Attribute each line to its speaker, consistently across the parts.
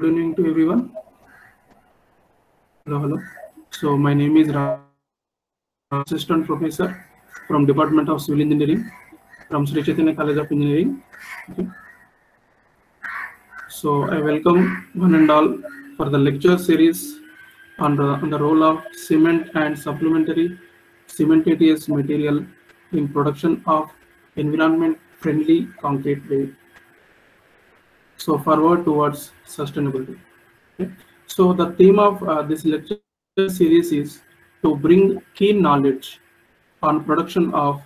Speaker 1: Good evening to everyone. Hello, hello. So my name is Ra- Assistant Professor from Department of Civil Engineering from Sri Chaitanya College of Engineering. Okay. So I welcome one and all for the lecture series on the, on the role of cement and supplementary cementitious material in production of environment friendly concrete way. So forward towards sustainability. Okay. So the theme of uh, this lecture series is to bring keen knowledge on production of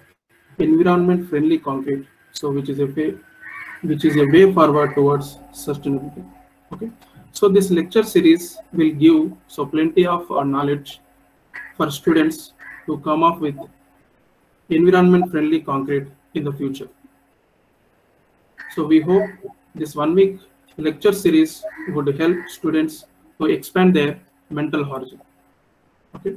Speaker 1: environment friendly concrete. So which is a way, which is a way forward towards sustainability. Okay. So this lecture series will give so plenty of uh, knowledge for students to come up with environment friendly concrete in the future. So we hope this one week lecture series would help students to expand their mental horizon. Okay.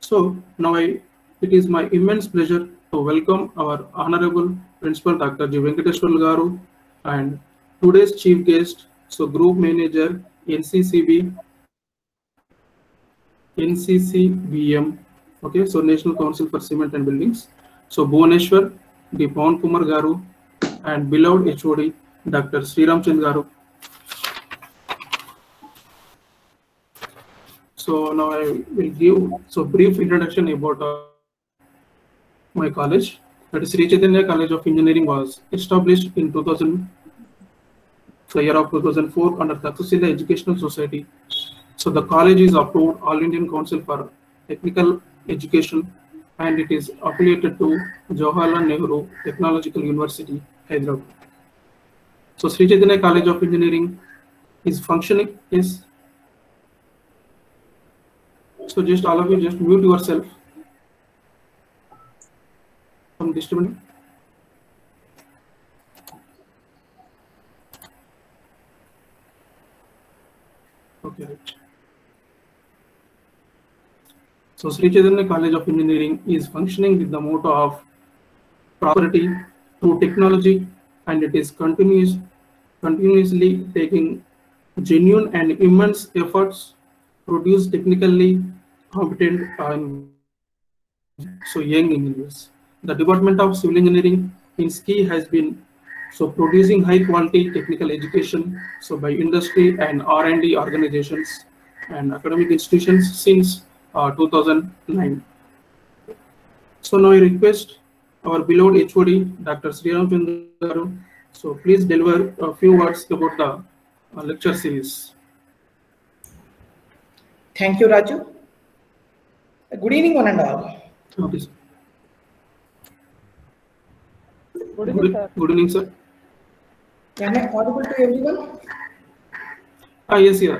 Speaker 1: So now I, it is my immense pleasure to welcome our honorable principal Dr. G. Venkateswar Garu and today's chief guest, so group manager NCCB, NCCBM, okay, so National Council for Cement and Buildings. So Bhuvaneshwar, Pawan Kumar Garu, and beloved HOD, Dr. Sriram Chand Garu. So now I will give so brief introduction about uh, my college. That is Sri Chaitanya College of Engineering was established in 2000, the year of 2004 under the Taksasila Educational Society. So the college is approved All Indian Council for Technical Education and it is affiliated to Jawaharlal Nehru Technological University, Hyderabad. So Sri Chaitanya College of Engineering is functioning is so just all of you just mute yourself from disturbing. Okay. So Sri Chaitanya College of Engineering is functioning with the motto of property through technology and it is continuous, continuously taking genuine and immense efforts to produce technically competent and so young engineers. The Department of Civil Engineering in SKI has been so producing high quality technical education so by industry and R&D organizations and academic institutions since uh, 2009. So now I request our beloved HOD, Dr. Sriram Chandaru, so please deliver a few words about the uh, lecture series.
Speaker 2: Thank you, Raju. Good evening, one and all.
Speaker 1: Okay, sir.
Speaker 3: Good evening,
Speaker 1: Good,
Speaker 3: sir.
Speaker 1: good evening, sir.
Speaker 2: Am I audible to everyone?
Speaker 1: Ah, yes, yeah.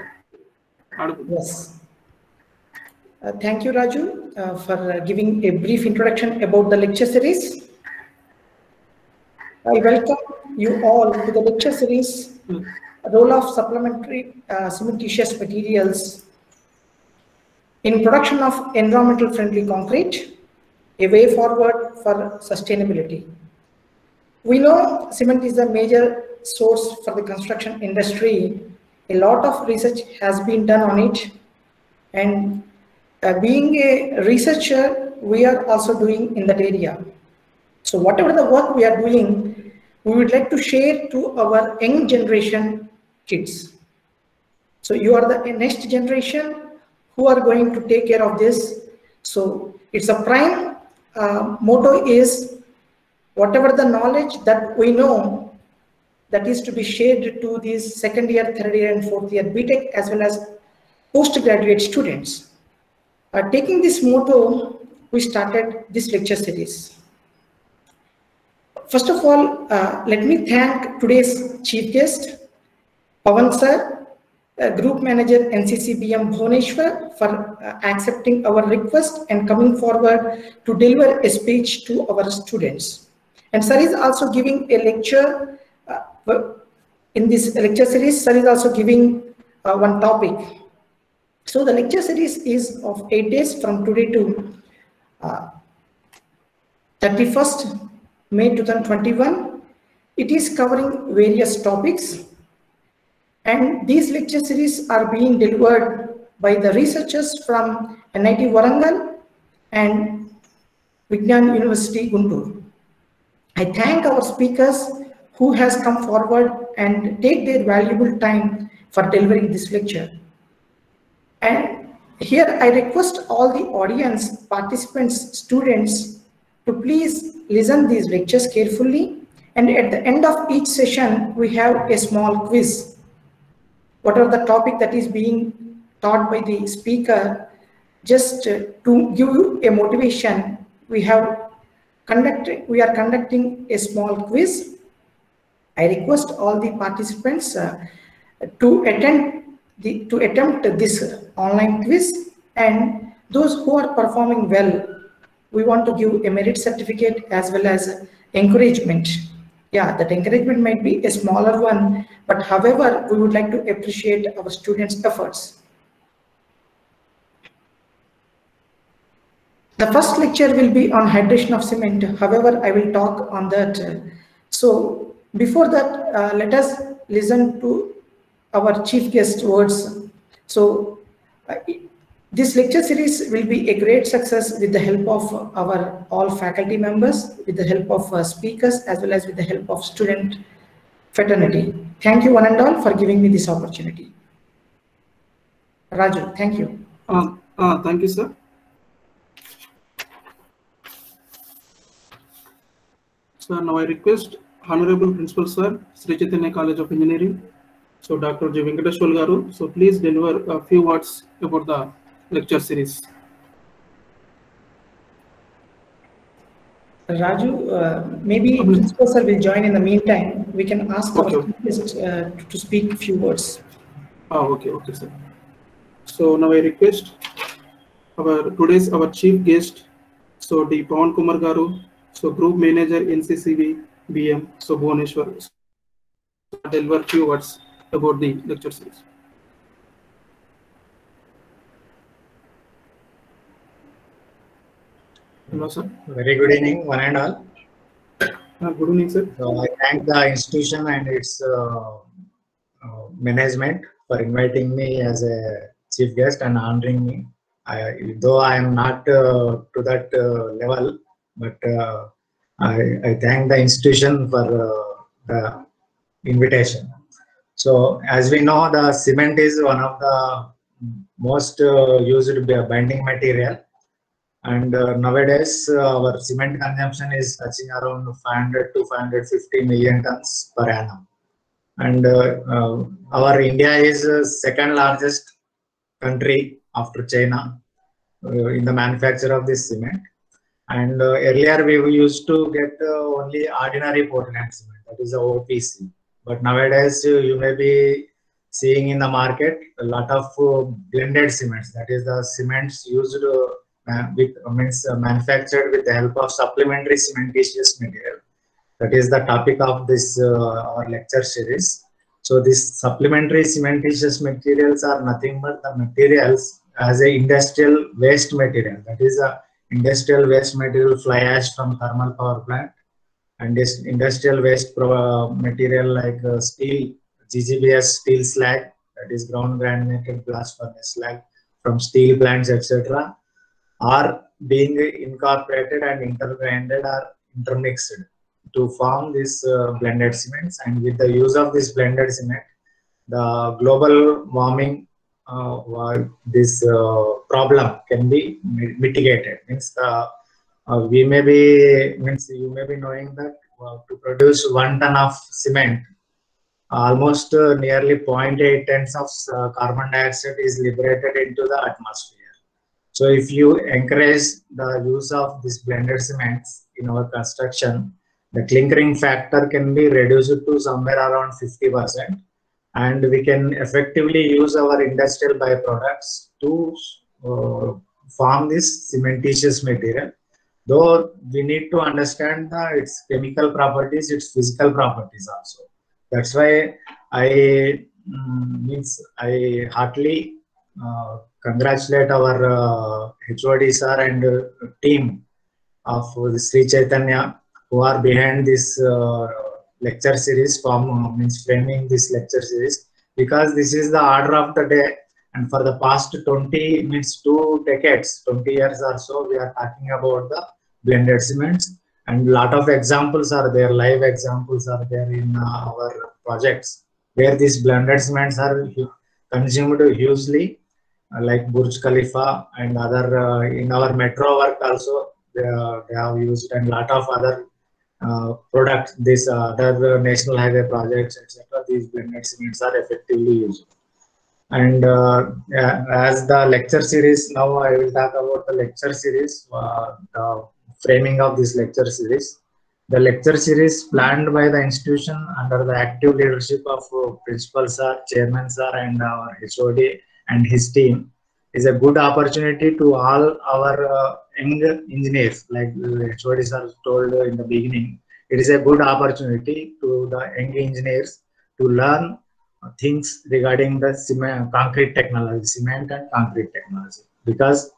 Speaker 1: Audible.
Speaker 2: Yes. Uh, thank you, Raju, uh, for uh, giving a brief introduction about the lecture series. I welcome you all to the lecture series. Role of Supplementary uh, Cementitious Materials in Production of Environmental Friendly Concrete, a way forward for sustainability. We know cement is a major source for the construction industry. A lot of research has been done on it. And uh, being a researcher, we are also doing in that area. So whatever the work we are doing, we would like to share to our young generation kids. So you are the next generation who are going to take care of this. So it's a prime uh, motto is whatever the knowledge that we know that is to be shared to these second year, third year and fourth year BTech as well as postgraduate students. Uh, taking this motto, we started this lecture series. First of all, uh, let me thank today's chief guest, Pawan sir, uh, Group Manager NCCBM Bhuvaneshwar for uh, accepting our request and coming forward to deliver a speech to our students. And sir is also giving a lecture uh, in this lecture series. Sir is also giving uh, one topic. So the lecture series is of eight days from today to uh, 31st May 2021. It is covering various topics And these lecture series are being delivered by the researchers from NIT Warangal and Vignan University Guntur. I thank our speakers who has come forward and take their valuable time for delivering this lecture. And here I request all the audience, participants, students to please listen these lectures carefully. And at the end of each session, we have a small quiz. What are the topic that is being taught by the speaker, just to give you a motivation, we have conducted, we are conducting a small quiz. I request all the participants uh, to attend the, to attempt this online quiz and those who are performing well, we want to give a merit certificate as well as encouragement. Yeah, that encouragement might be a smaller one, but however, we would like to appreciate our students' efforts. The first lecture will be on hydration of cement. However, I will talk on that. So before that, uh, let us listen to our chief guest words. So uh, this lecture series will be a great success with the help of our all faculty members, with the help of uh, speakers, as well as with the help of student fraternity. Thank you one and all for giving me this opportunity. Raju, thank you.
Speaker 1: Uh, uh, thank you, sir. So now I request Honorable Principal Sir, Sri Chaitanya College of Engineering, so Dr. J. Venkateshwar Garu, so please deliver a few words about the lecture series.
Speaker 2: Raju, uh, maybe Principal Sir will join in the meantime. We can ask
Speaker 1: Okay.
Speaker 2: our guest uh, to speak a few words.
Speaker 1: Ah, okay, okay, sir. So now I request our today's our chief guest, so D. Pawan Kumar Garu, so Group Manager NCCV BM, so Bhubaneswar, so deliver few words about the lecture series. Hello, sir.
Speaker 3: Very good evening, one and all.
Speaker 1: Uh, good evening, sir.
Speaker 3: So I thank the institution and its uh, uh, management for inviting me as a chief guest and honoring me. I, though I am not uh, to that uh, level, but uh, I, I thank the institution for uh, the invitation. So as we know, the cement is one of the most uh, used binding material. And uh, nowadays uh, our cement consumption is touching around 500 to 550 million tons per annum. And uh, uh, our india is uh, second largest country after china in the manufacture of this cement. And earlier we used to get only ordinary portland cement that is the opc but nowadays you may be seeing in the market a lot of uh, blended cements that is the cements used uh, with uh, means manufactured with the help of supplementary cementitious material. That is the topic of this our lecture series. So these supplementary cementitious materials are nothing but the materials as a industrial waste material. That is a industrial waste material fly ash from thermal power plant and this industrial waste material like uh, steel, GGBS steel slag, that is ground granulated blast furnace slag from steel plants, etc are being incorporated and intergrinded or intermixed to form this uh, blended cements and with the use of this blended cement the global warming uh, this uh, problem can be mitigated. Means uh, we may be means you may be knowing that uh, to produce one ton of cement almost uh, nearly 0.8 tons of uh, carbon dioxide is liberated into the atmosphere so if you encourage the use of this blended cements in our construction, the clinkering factor can be reduced to somewhere around 50%. And we can effectively use our industrial byproducts to uh, form this cementitious material. Though we need to understand the, its chemical properties, its physical properties also. That's why I mm, means I heartily uh, congratulate our uh, HOD sir and uh, team of the Sri Chaitanya who are behind this uh, lecture series from uh, means framing this lecture series. because this is the order of the day and for the past 20 means two decades 20 years or so we are talking about the blended cements. And lot of examples are there live examples are there in uh, our projects where these blended cements are consumed hugely uh, like burj khalifa and other uh, in our metro work also they, uh, they have used and lot of other uh, products this uh, other national highway projects etc these blended cements are effectively used. And uh, as the lecture series now i will talk about the lecture series uh, the framing of this lecture series. The lecture series planned by the institution under the active leadership of uh, principal sir chairman sir and our hod and his team is a good opportunity to all our uh, young engineers like hod sir told in the beginning it is a good opportunity to the young engineers to learn things regarding the cement, concrete technology, cement and concrete technology, because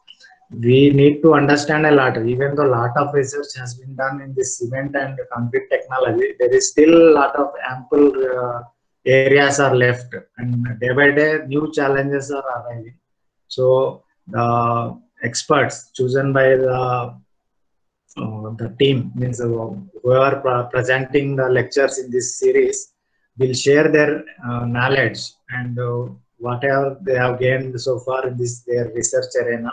Speaker 3: we need to understand a lot. Even though a lot of research has been done in this cement and concrete technology, there is still a lot of ample uh, areas are left, and day by day new challenges are arriving. So the experts chosen by the uh, the team means uh, whoever pre- presenting the lectures in this series will share their uh, knowledge and uh, whatever they have gained so far in this their research arena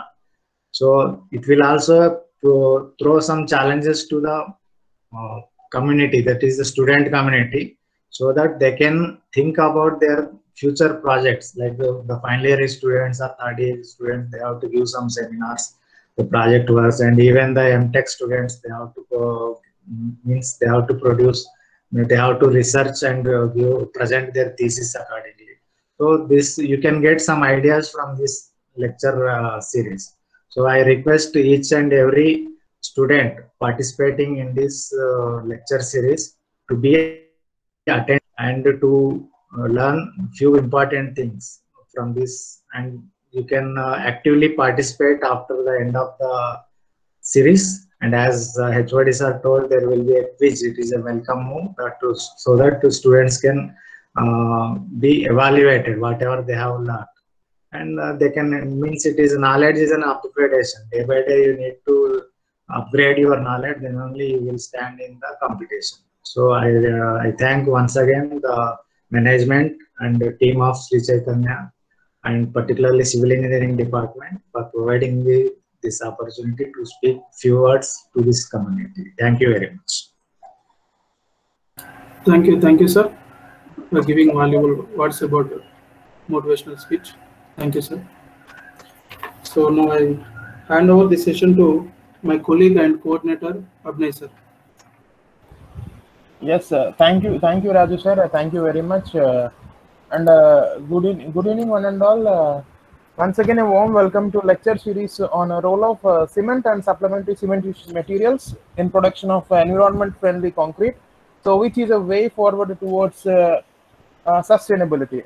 Speaker 3: so it will also throw, some challenges to the uh, community that is the student community so that they can think about their future projects. Like the, the final year students or third year students they have to give some seminars. The project works and even the mtech students they have to go, means they have to produce they have to research and uh, give, present their thesis accordingly. So this you can get some ideas from this lecture uh, series so i request each and every student participating in this uh, lecture series to be attend and to uh, learn few important things from this. And you can uh, actively participate after the end of the series. And as uh, HODs are told there will be a quiz. It is a welcome move that to, so that the students can uh, be evaluated whatever they have learned and uh, they can means it is knowledge is an upgradation. Day by day you need to upgrade your knowledge then only you will stand in the competition. So i uh, i thank once again the management and the team of Sri Chaitanya and particularly civil engineering department for providing me this opportunity to speak few words to this community. Thank you very much.
Speaker 1: Thank you, thank you, sir, for giving valuable words about motivational speech. Thank you, sir. So now I hand over the session to my colleague and coordinator, Abhinay, sir.
Speaker 4: Yes. Thank you. Thank you, Raju, sir. Uh, Thank you very much. Uh, and uh, good, e- good evening, one and all. Uh, once again, a warm welcome to lecture series on a role of uh, cement and supplementary cementitious materials in production of environment-friendly concrete. So, which is a way forward towards sustainability.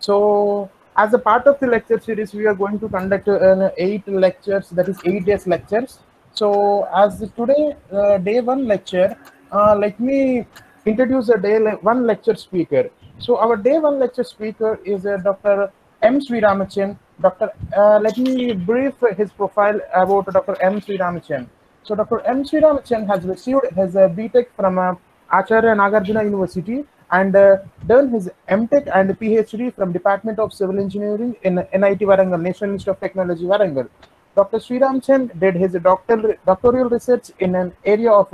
Speaker 4: So, as a part of the lecture series, we are going to conduct uh, eight lectures, that is eight days lectures. So, as today, uh, day one lecture, uh, let me introduce a day le- one lecture speaker. So, our day one lecture speaker is uh, Dr. M. Sriramachan. Dr. Uh, let me brief his profile about Dr. M. Sriramachan. So, Dr. M. Sriramachan has received his uh, BTech from uh, Acharya Nagarjuna University and uh, done his MTech and PhD from Department of Civil Engineering in NIT Warangal, National Institute of Technology Warangal. Dr. Sriram Chen did his doctoral, doctoral research in an area of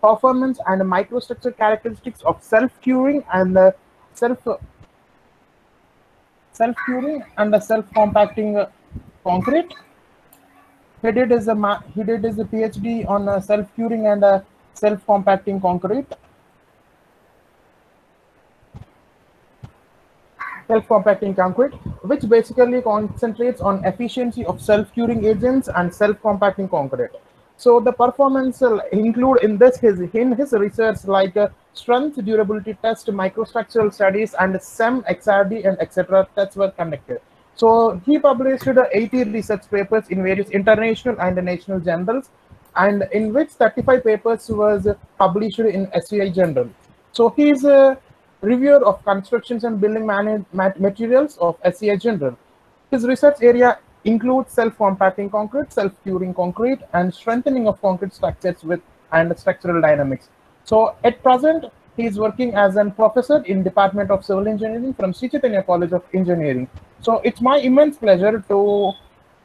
Speaker 4: performance and microstructure characteristics of self-curing and uh, self self-curing and the self-compacting uh, concrete. He did his he did his PhD on self-curing and self-compacting concrete. Self-compacting concrete, which basically concentrates on efficiency of self-curing agents and self-compacting concrete. So the performance include in this his in his research like uh, strength, durability test, microstructural studies, and SEM, XRD, and etc. tests were conducted. So he published uh, 80 research papers in various international and national journals, and in which 35 papers was published in SCI journal. So his uh, reviewer of constructions and building materials of SCI journal. His research area includes self-compacting concrete, self-curing concrete, and strengthening of concrete structures with and structural dynamics. So at present, he is working as a professor in Department of Civil Engineering from Sri Chaitanya College of Engineering. So it's my immense pleasure to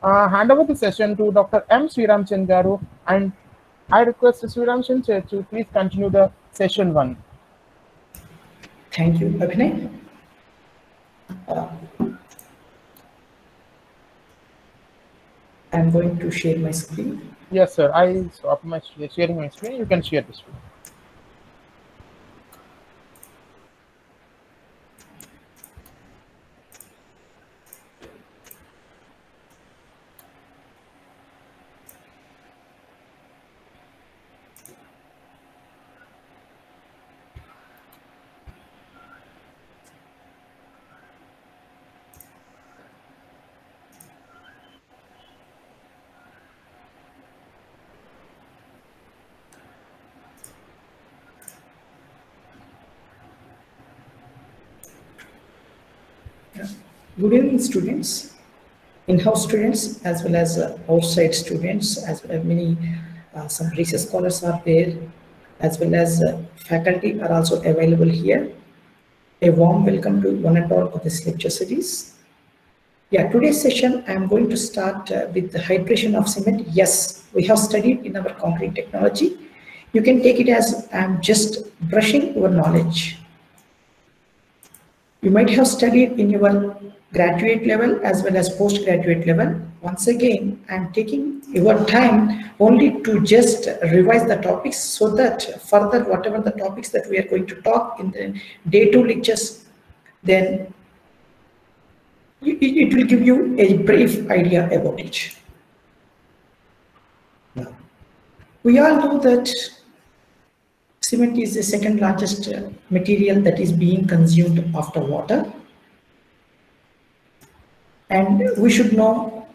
Speaker 4: uh, hand over the session to Dr. M. Sriram Garu, and I request Sriram Chand to please continue the session one.
Speaker 2: Thank you, Abhinay. Uh, I'm going to share my screen.
Speaker 4: Yes, sir. I stop my sharing my screen. You can share the screen.
Speaker 2: Good evening, students, in-house students as well as uh, outside students, as as many, uh, some research scholars are there, as well as uh, faculty are also available here. A warm welcome to one and all of this lecture series. Yeah, today's session, I'm going to start uh, with the hydration of cement. Yes, we have studied in our concrete technology. You can take it as I'm just brushing your knowledge. You might have studied in your graduate level as well as postgraduate level. Once again, I'm taking your time only to just revise the topics so that further whatever the topics that we are going to talk in the day two lectures, then it, will give you a brief idea about it. Now, we all know that cement is the second largest material that is being consumed after water and we should know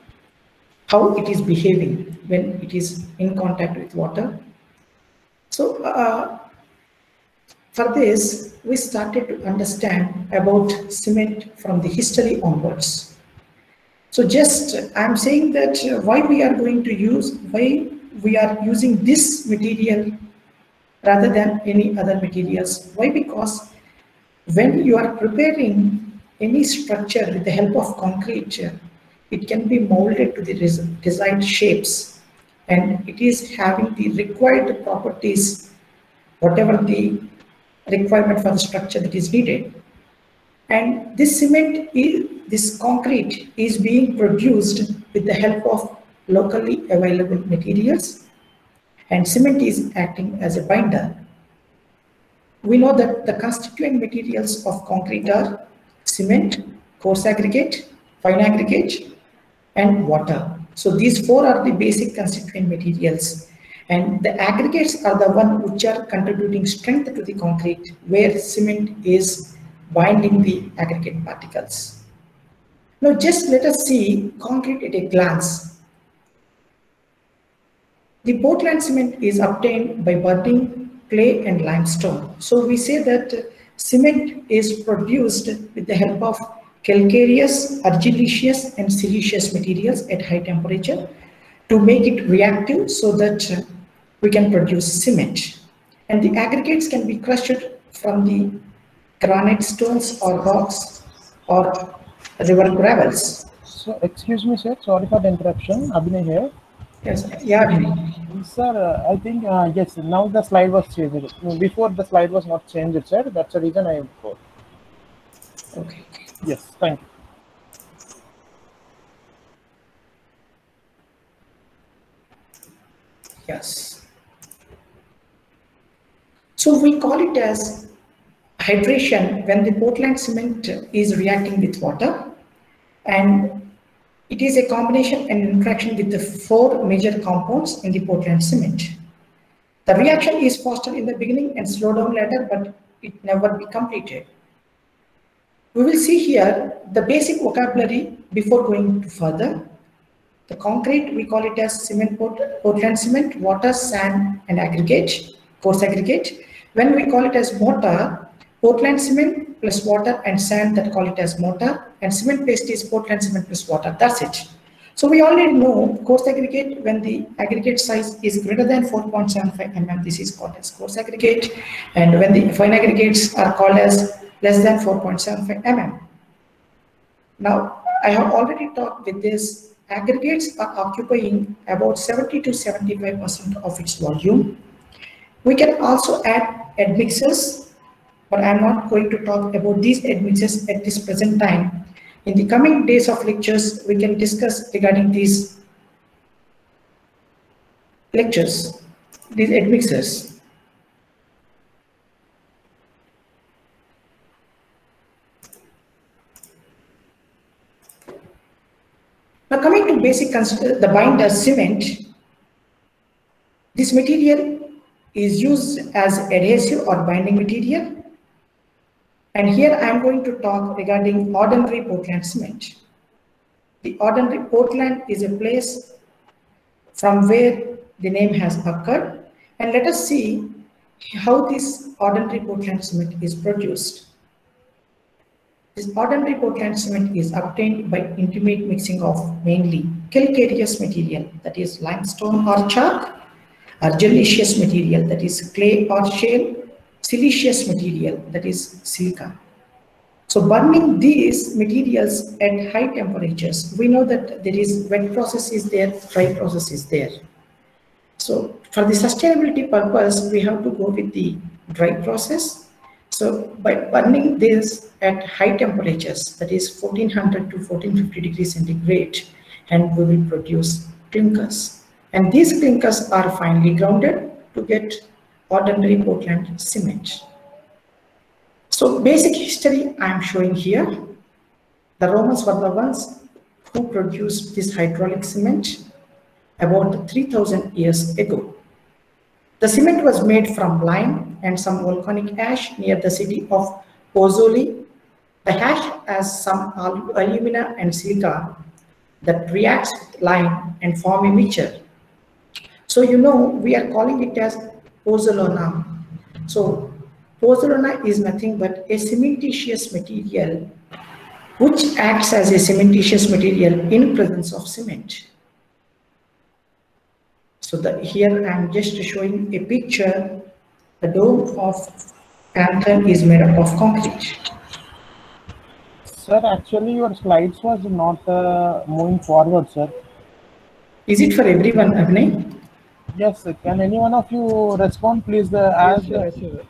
Speaker 2: how it is behaving when it is in contact with water. So uh, for this, we started to understand about cement from the history onwards. So just I'm saying that uh, why we are going to use, why we are using this material rather than any other materials. Why? Because when you are preparing any structure with the help of concrete, it can be molded to the desired shapes and it is having the required properties, whatever the requirement for the structure that is needed. And this cement, is, this concrete is being produced with the help of locally available materials and cement is acting as a binder. We know that the constituent materials of concrete are cement, coarse aggregate, fine aggregate, and water. So these four are the basic constituent materials. And the aggregates are the one which are contributing strength to the concrete, where cement is binding the aggregate particles. Now just let us see concrete at a glance. The Portland cement is obtained by burning clay and limestone. So we say that cement is produced with the help of calcareous, argillaceous and siliceous materials at high temperature to make it reactive so that uh, we can produce cement. And the aggregates can be crushed from the granite stones or rocks or river gravels.
Speaker 4: So, excuse me, sir. Sorry for the interruption. Abhinay here.
Speaker 2: Yes, yeah.
Speaker 4: Sir, uh, I think, uh, yes, now the slide was changed. Before the slide was not changed, sir. That's the reason I called.
Speaker 2: Okay.
Speaker 4: Yes, thank you.
Speaker 2: Yes. So we call it as hydration when the Portland cement is reacting with water and it is a combination and interaction with the four major compounds in the Portland cement. The reaction is faster in the beginning and slow down later, but it never be completed. We will see here the basic vocabulary before going further. The concrete, we call it as cement, Portland cement, water, sand, and aggregate, coarse aggregate. When we call it as mortar, Portland cement plus water and sand that call it as mortar and cement paste is Portland cement plus water. That's it. So we already know coarse aggregate when the aggregate size is greater than 4.75 mm, this is called as coarse aggregate. And when the fine aggregates are called as less than 4.75 mm. Now, I have already talked with this aggregates are occupying about 70 to 75% of its volume. We can also add admixtures, but I'm not going to talk about these admixtures at this present time. In the coming days of lectures, we can discuss regarding these lectures, these admixtures. Now coming to basic consider uh, the binder cement, this material is used as adhesive or binding material. And here I am going to talk regarding ordinary Portland cement. The ordinary Portland is a place from where the name has occurred. And let us see how this ordinary Portland cement is produced. This ordinary Portland cement is obtained by intimate mixing of mainly calcareous material, that is limestone or chalk, argillaceous material, that is clay or shale, siliceous material, that is silica. So burning these materials at high temperatures, we know that there is wet process is there, dry process is there. So for the sustainability purpose, we have to go with the dry process so by burning this at high temperatures, that is 1400 to 1450 degrees centigrade, and we will produce clinkers. And these clinkers are finely grounded to get ordinary Portland cement. So basic history I am showing here. The Romans were the ones who produced this hydraulic cement about 3000 years ago. The cement was made from lime and some volcanic ash near the city of Pozzuoli. The ash has some alumina and silica that reacts with lime and form a mixture. So you know we are calling it as pozzolana. So pozzolana is nothing but a cementitious material which acts as a cementitious material in presence of cement. So the, here I'm just showing a picture. The dome of Pantheon is made up of concrete.
Speaker 4: Sir, actually your slides was not uh, moving forward, sir.
Speaker 2: Is it for everyone, Abhinay?
Speaker 4: Yes, sir. Can any one of you respond, please? The as
Speaker 5: Yes, sir.
Speaker 4: Yes,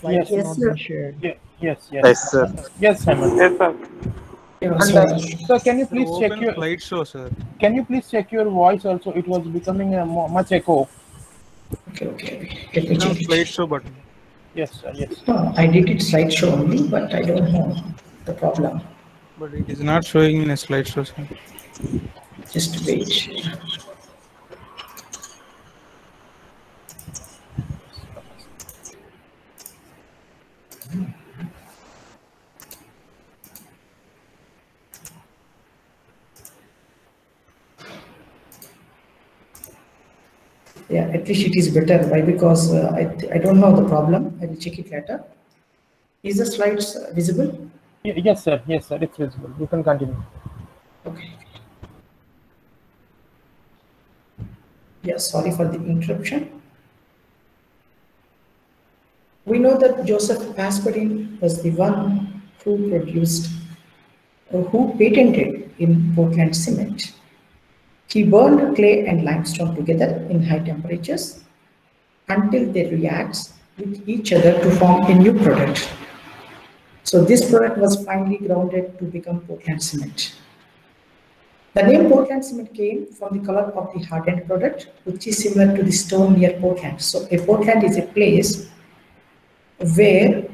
Speaker 5: Slides
Speaker 6: yes, sir.
Speaker 5: been shared.
Speaker 4: Ye- yes, yes,
Speaker 7: Yes, sir.
Speaker 4: yes, Simon.
Speaker 6: Yes, sir.
Speaker 4: And uh, sir, can you please check
Speaker 8: Open
Speaker 4: your
Speaker 8: slideshow, sir.
Speaker 4: can you please check your voice also? It was becoming a mo- much echo.
Speaker 2: Okay, okay, okay. Let me
Speaker 8: Click on
Speaker 2: check. it.
Speaker 8: slideshow button.
Speaker 4: Yes, sir. Yes.
Speaker 2: No, I did it slideshow only, but I don't know the problem.
Speaker 8: But it is not showing in a slideshow, sir.
Speaker 2: Just wait. Yeah, at least it is better. Why? Because uh, I, I don't know the problem. I will check it later. Is the slides uh, visible?
Speaker 4: Ye- Yes, sir. Yes, sir. It's visible. You can continue.
Speaker 2: Okay. Yeah, sorry for the interruption. We know that Joseph Aspdin was the one who produced, or who patented in Portland cement. He burned clay and limestone together in high temperatures until they react with each other to form a new product. So this product was finally grounded to become Portland cement. The name Portland cement came from the color of the hardened product, which is similar to the stone near Portland. So a Portland is a place where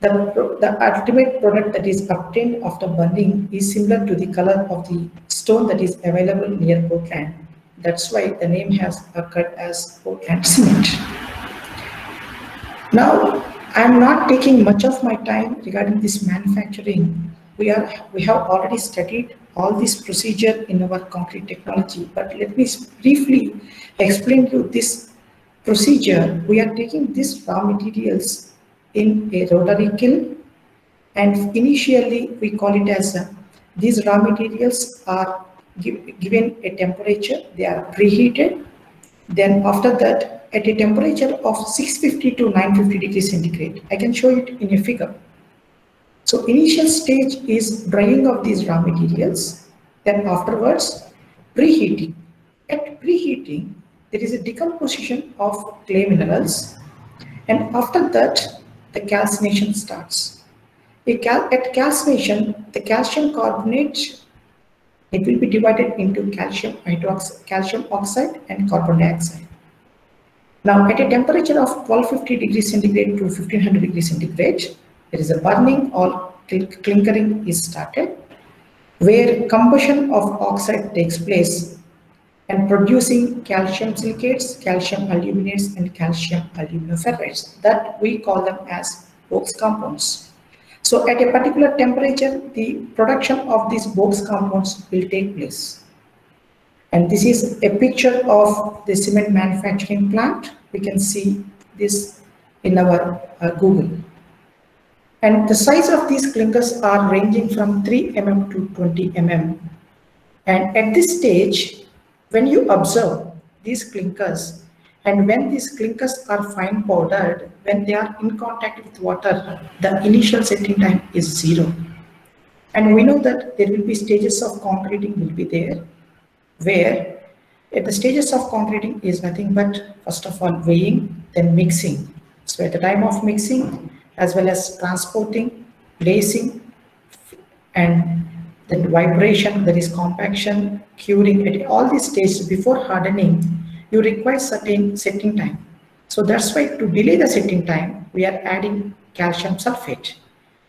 Speaker 2: the, the ultimate product that is obtained after burning is similar to the color of the stone that is available near Portland. That's why the name has occurred as Portland cement. Now, I'm not taking much of my time regarding this manufacturing. We are, we have already studied all this procedure in our concrete technology, but let me briefly explain to you this procedure. We are taking these raw materials in a rotary kiln. And initially, we call it as uh, these raw materials are gi- given a temperature, they are preheated. Then after that, at a temperature of 650 to 950 degrees centigrade, I can show it in a figure. So initial stage is drying of these raw materials. Then afterwards, preheating. At preheating, there is a decomposition of clay minerals. And after that, the calcination starts. At calcination, the calcium carbonate, it will be divided into calcium hydroxide, calcium oxide and carbon dioxide. Now, at a temperature of 1250 degrees centigrade to 1500 degrees centigrade, there is a burning or clinkering is started, where combustion of oxide takes place and producing calcium silicates, calcium aluminates, and calcium aluminoferrites that we call them as Bogue's compounds. So at a particular temperature, the production of these Bogue's compounds will take place. And this is a picture of the cement manufacturing plant. We can see this in our uh, Google. And the size of these clinkers are ranging from 3 mm to 20 mm. And at this stage, when you observe these clinkers, and when these clinkers are fine powdered, when they are in contact with water, the initial setting time is zero. And we know that there will be stages of concreting will be there, where at the stages of concreting is nothing but first of all weighing, then mixing. So at the time of mixing, as well as transporting, placing, and then vibration, there is compaction, curing, at all these stages before hardening, you require certain setting time. So that's why to delay the setting time, we are adding calcium sulfate.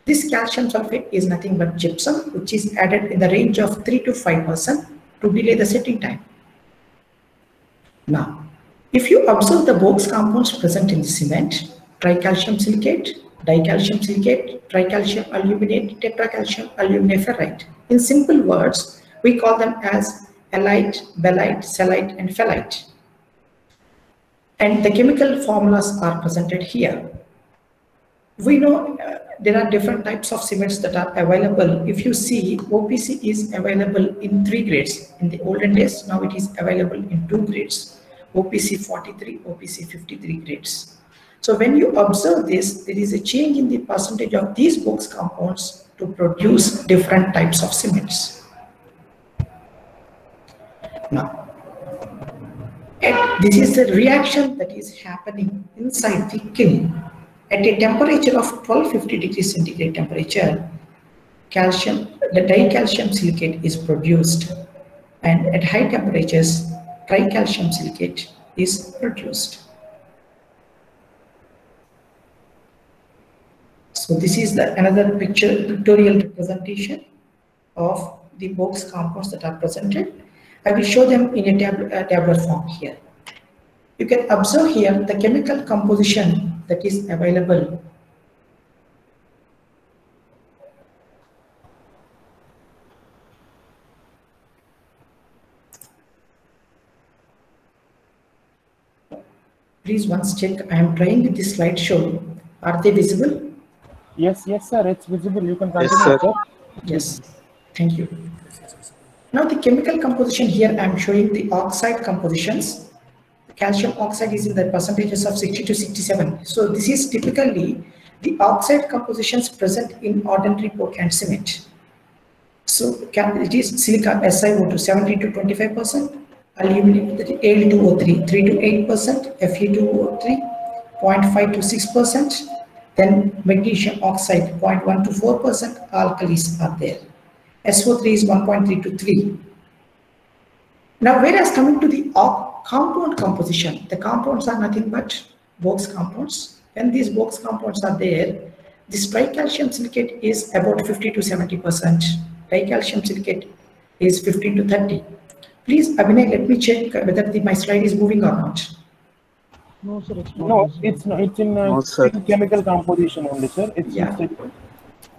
Speaker 2: This calcium sulfate is nothing but gypsum, which is added in the range of 3 to 5% to delay the setting time. Now, if you observe the Bogue's compounds present in the cement, tricalcium silicate, dicalcium silicate, tricalcium aluminate, tetracalcium aluminoferrite. In simple words, we call them as alite, belite, celite, and felite. And the chemical formulas are presented here. We know uh, there are different types of cements that are available. If you see, OPC is available in three grades. In the olden days, now it is available in two grades, OPC 43, OPC 53 grades. So when you observe this, there is a change in the percentage of these Bogue's compounds to produce different types of cements. Now, this is the reaction that is happening inside the kiln. At a temperature of 1250 degrees centigrade temperature, calcium, the dicalcium silicate is produced. And at high temperatures, tricalcium silicate is produced. So this is the another picture pictorial representation of the Bogue's compounds that are presented. I will show them in a tab uh, tabular form here. You can observe here the chemical composition that is available. Please once check. I am trying with this slideshow. Are they visible?
Speaker 4: Yes, yes, sir. It's visible. You can
Speaker 8: Yes,
Speaker 4: continue,
Speaker 8: sir.
Speaker 4: sir.
Speaker 2: Yes, thank you. Now the chemical composition here, I'm showing the oxide compositions. Calcium oxide is in the percentages of 60 to 67. So this is typically the oxide compositions present in ordinary Portland cement. So can, it is silica SiO2 70 to 25%, aluminum Al2O3 3 to 8%, Fe2O3 0.5 to 6%, then magnesium oxide 0.1 to 4%, alkalis are there. SO3 is 1.3 to 3. Now, whereas coming to the compound composition, the compounds are nothing but Bogue's compounds. When these Bogue's compounds are there, this tricalcium silicate is about 50 to 70%. Dicalcium silicate is 15 to 30. Please, Abhinay, let me check whether the, my slide is moving or not.
Speaker 4: No, it's no, it's in, uh,
Speaker 8: No,
Speaker 4: in chemical composition only, sir. It's
Speaker 2: Yeah.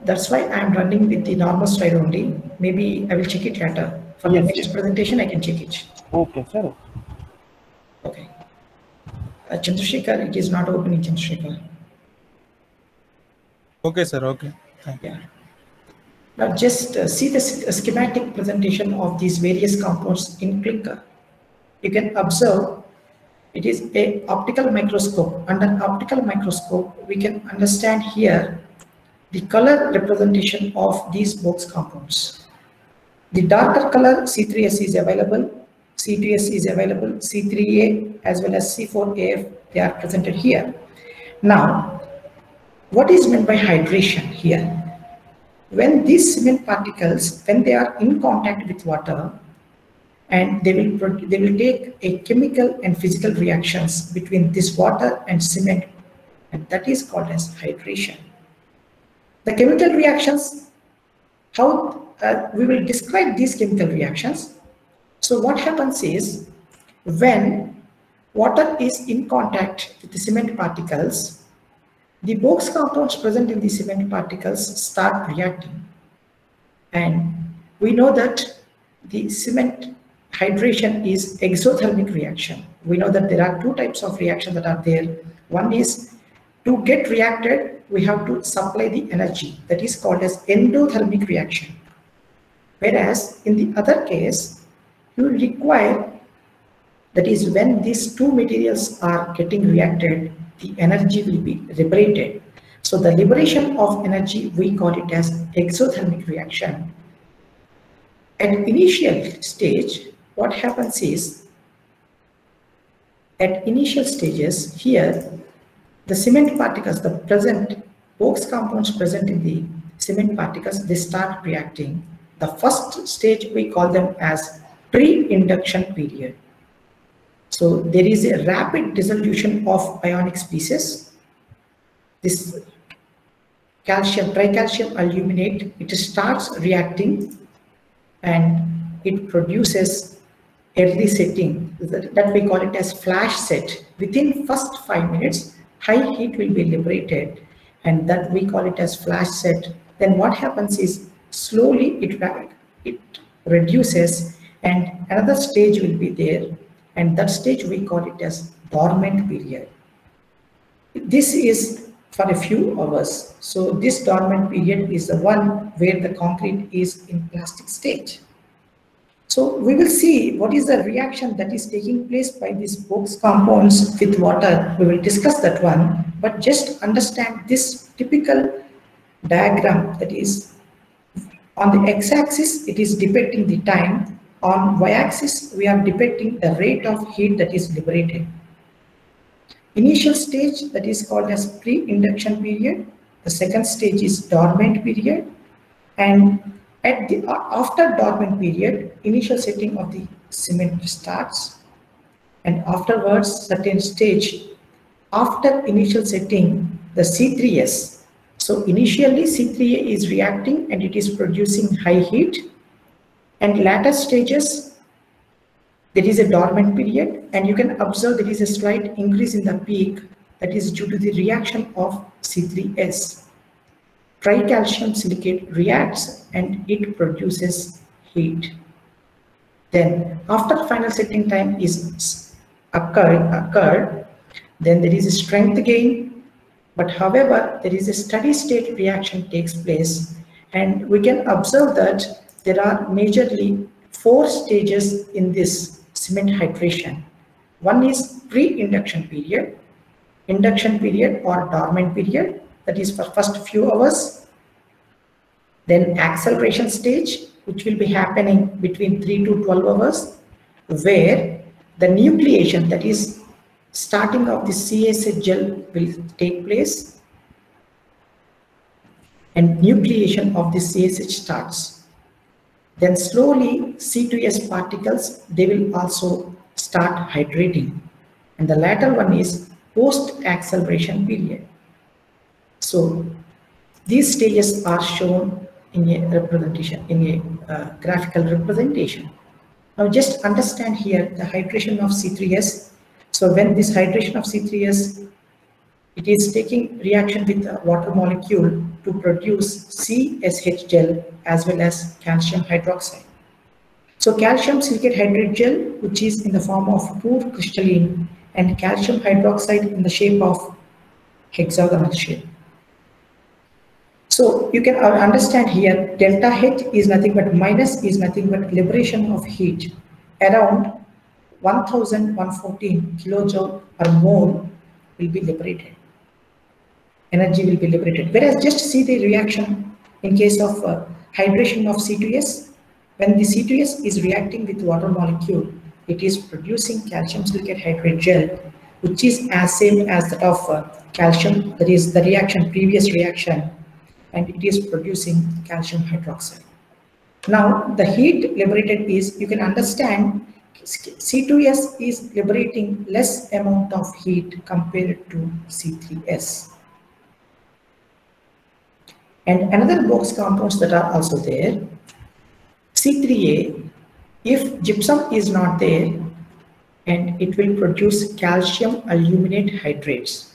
Speaker 2: That's why I am running with the normal slide only. Maybe I will check it later. For the next
Speaker 4: yes.
Speaker 2: presentation, I can check it.
Speaker 4: okay, sir.
Speaker 2: Okay. Uh, Chandrasekhar, it is not opening, Chandrasekhar.
Speaker 8: Okay, sir. Okay. Thank.
Speaker 2: Yeah. Now just uh, see the schematic presentation of these various compounds in Clinker. You can observe it is a optical microscope. Under optical microscope, we can understand here the color representation of these Bogue compounds. The darker color C3S is available, C2S is available, C3A as well as C4AF, they are presented here. Now, what is meant by hydration here? When these cement particles, when they are in contact with water, and they will, they will take a chemical and physical reactions between this water and cement, and that is called as hydration. The chemical reactions, how uh, we will describe these chemical reactions. So what happens is when water is in contact with the cement particles, the Bogue compounds present in the cement particles start reacting. And we know that the cement hydration is exothermic reaction. We know that there are two types of reaction that are there. One is to get reacted, we have to supply the energy that is called as endothermic reaction. Whereas in the other case, you require that is when these two materials are getting reacted, the energy will be liberated. So the liberation of energy, we call it as exothermic reaction. At initial stage, what happens is, at initial stages here, the cement particles, the present Bogue compounds present in the cement particles, they start reacting. The first stage, we call them as pre-induction period. So there is a rapid dissolution of ionic species. This calcium, tricalcium aluminate, it starts reacting and it produces early setting that, we call it as flash set. Within first five minutes, high heat will be liberated and that we call it as flash set. Then what happens is slowly it, it reduces and another stage will be there and that stage we call it as dormant period. This is for a few hours. So this dormant period is the one where the concrete is in plastic state. So we will see what is the reaction that is taking place by these Bogue compounds with water. We will discuss that one, but just understand this typical diagram that is on the x-axis, it is depicting the time. On y-axis, we are depicting the rate of heat that is liberated. Initial stage that is called as pre-induction period. The second stage is dormant period. And at the after dormant period, initial setting of the cement starts. And afterwards, certain stage, after initial setting, the C3S. So initially C3A is reacting and it is producing high heat. And latter stages, there is a dormant period and you can observe there is a slight increase in the peak that is due to the reaction of C3S. Tricalcium silicate reacts and it produces heat. Then after final setting time is occurred, occurred, then there is a strength gain. But however, there is a steady state reaction takes place and we can observe that there are majorly four stages in this cement hydration. One is pre-induction period, induction period or dormant period, that is for first few hours. Then acceleration stage, which will be happening between 3 to 12 hours, where the nucleation, that is starting of the CSH gel will take place and nucleation of the CSH starts. Then slowly C2S particles, they will also start hydrating. And the latter one is post-acceleration period. So these stages are shown in a representation, in a uh, graphical representation. Now just understand here the hydration of C3S. So when this hydration of C3S, it is taking reaction with water molecule to produce CSH gel as well as calcium hydroxide. So calcium silicate hydrate gel, which is in the form of poor crystalline and calcium hydroxide in the shape of hexagonal shape. So you can uh, understand here delta H is nothing but minus is nothing but liberation of heat around 1114 kilojoule per mole will be liberated. Energy will be liberated. Whereas just see the reaction in case of uh, hydration of C2S. When the C2S is reacting with water molecule, it is producing calcium silicate hydrate gel, which is as same as that of uh, calcium, that is the reaction, previous reaction, and it is producing calcium hydroxide. Now, the heat liberated is, you can understand, C2S is liberating less amount of heat compared to C3S. And another Bogue compounds that are also there, C3A, if gypsum is not there, and it will produce calcium aluminate hydrates.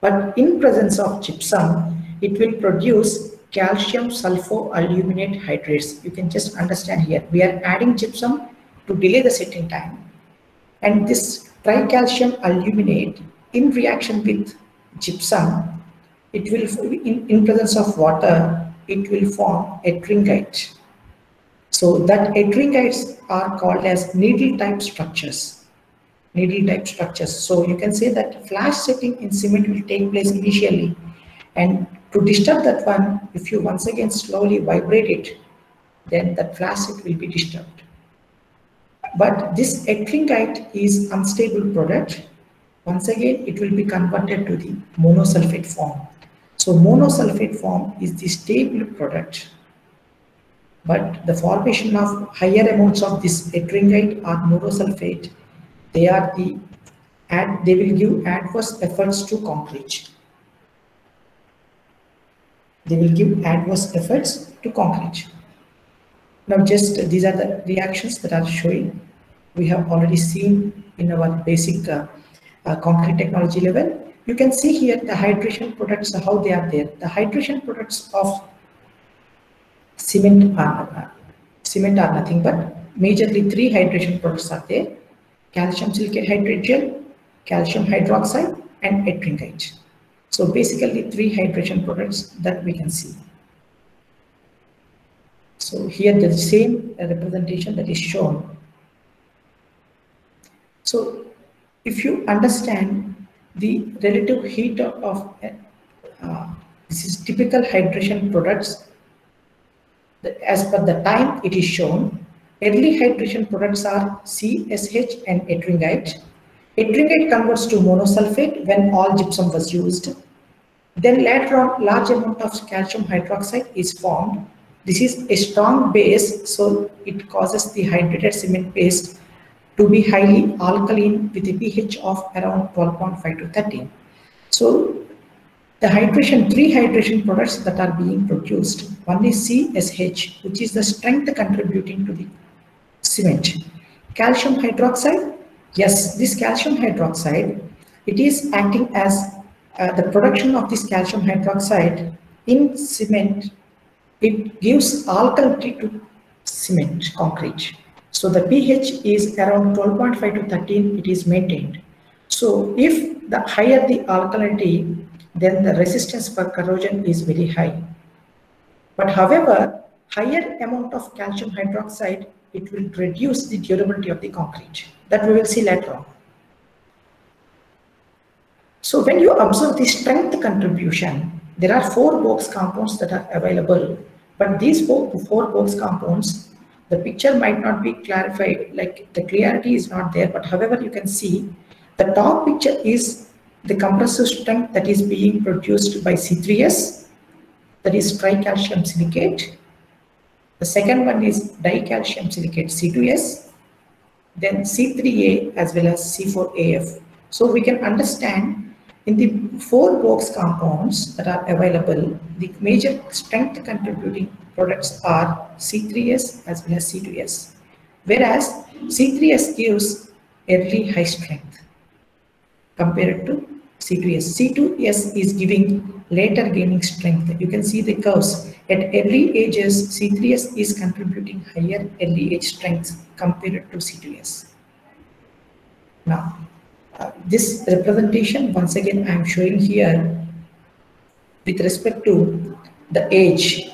Speaker 2: But in presence of gypsum, it will produce calcium sulfoaluminate hydrates. You can just understand here, we are adding gypsum to delay the setting time. And this tricalcium aluminate in reaction with gypsum, it will, in, in presence of water, it will form ettringite. So that ettringites are called as needle type structures. Needle type structures. So you can say that flash setting in cement will take place initially and to disturb that one, if you once again slowly vibrate it, then that flash will be disturbed. But this ettringite is unstable product. Once again, it will be converted to the monosulfate form. So monosulfate form is the stable product. But the formation of higher amounts of this ettringite or monosulfate, they are the and they will give adverse effects to concrete. They will give adverse effects to concrete. Now just these are the reactions that are showing. We have already seen in our basic uh, uh, concrete technology level. You can see here the hydration products, how they are there. The hydration products of cement are, uh, cement are nothing but majorly three hydration products are there. Calcium silicate hydrate gel, calcium hydroxide and ettringite. So basically three hydration products that we can see. So here the same representation that is shown. So if you understand the relative heat of, uh, this is typical hydration products as per the time it is shown early hydration products are CSH and ettringite. Ettringite converts to monosulfate when all gypsum was used. Then later on large amount of calcium hydroxide is formed. This is a strong base so it causes the hydrated cement paste to be highly alkaline with a pH of around 12.5 to 13. So the hydration, three hydration products that are being produced. One is CSH, which is the strength contributing to the cement. Calcium hydroxide, yes, this calcium hydroxide, it is acting as uh, the production of this calcium hydroxide in cement. It gives alkalinity to cement, concrete. So the pH is around 12.5 to 13, it is maintained. So if the higher the alkalinity, then the resistance for corrosion is very high. But however, higher amount of calcium hydroxide, it will reduce the durability of the concrete. That we will see later on. So when you observe the strength contribution, there are four Bogue compounds that are available. But these four, Bogue compounds, the picture might not be clarified, like the clarity is not there. But however, you can see the top picture is the compressive strength that is being produced by C3S, that is tricalcium silicate. The second one is dicalcium silicate C2S, then C3A as well as C4AF. So we can understand in the four Bogue compounds that are available, the major strength contributing products are C3S as well as C2S. Whereas C3S gives early high strength compared to C2S. C2S is giving later gaining strength. You can see the curves. At early ages, C3S is contributing higher early age strength compared to C2S. Now, uh, this representation, once again, I am showing here with respect to the age.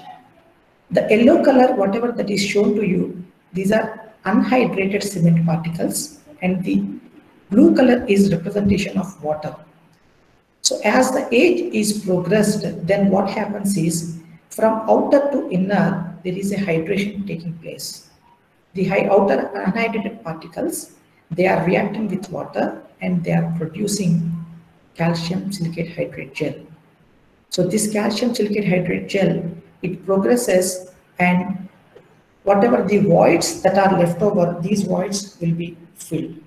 Speaker 2: The yellow color, whatever that is shown to you, these are unhydrated cement particles and the blue color is representation of water. So as the age is progressed, then what happens is from outer to inner, there is a hydration taking place. The high outer unhydrated particles, they are reacting with water and they are producing calcium silicate hydrate gel. So this calcium silicate hydrate gel, it progresses and whatever the voids that are left over, these voids will be filled.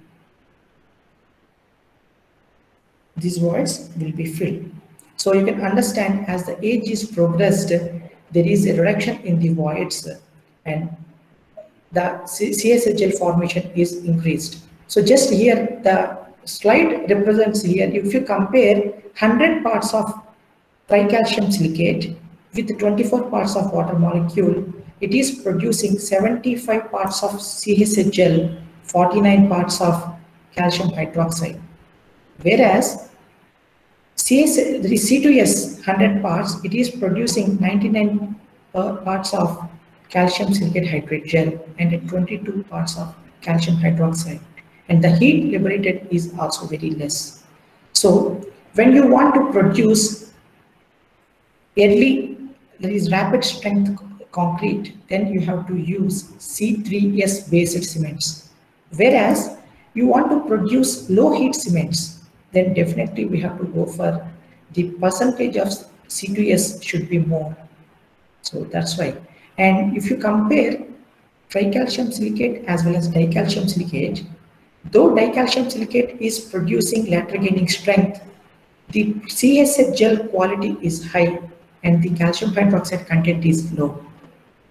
Speaker 2: These voids will be filled. So you can understand as the age is progressed, there is a reduction in the voids and the CSH gel formation is increased. So just here, the slide represents here, if you compare 100 parts of tricalcium silicate with 24 parts of water molecule, it is producing 75 parts of CSH gel, 49 parts of calcium hydroxide. Whereas CS, the C2S 100 parts, it is producing 99 uh, parts of calcium silicate hydrate gel and 22 parts of calcium hydroxide. And the heat liberated is also very less. So when you want to produce early, there is rapid strength concrete, then you have to use C3S based cements. Whereas you want to produce low heat cements, then definitely we have to go for the percentage of C2S should be more. So that's why. And if you compare tricalcium silicate as well as dicalcium silicate, though dicalcium silicate is producing lateral gaining strength, the CSH gel quality is high and the calcium hydroxide content is low.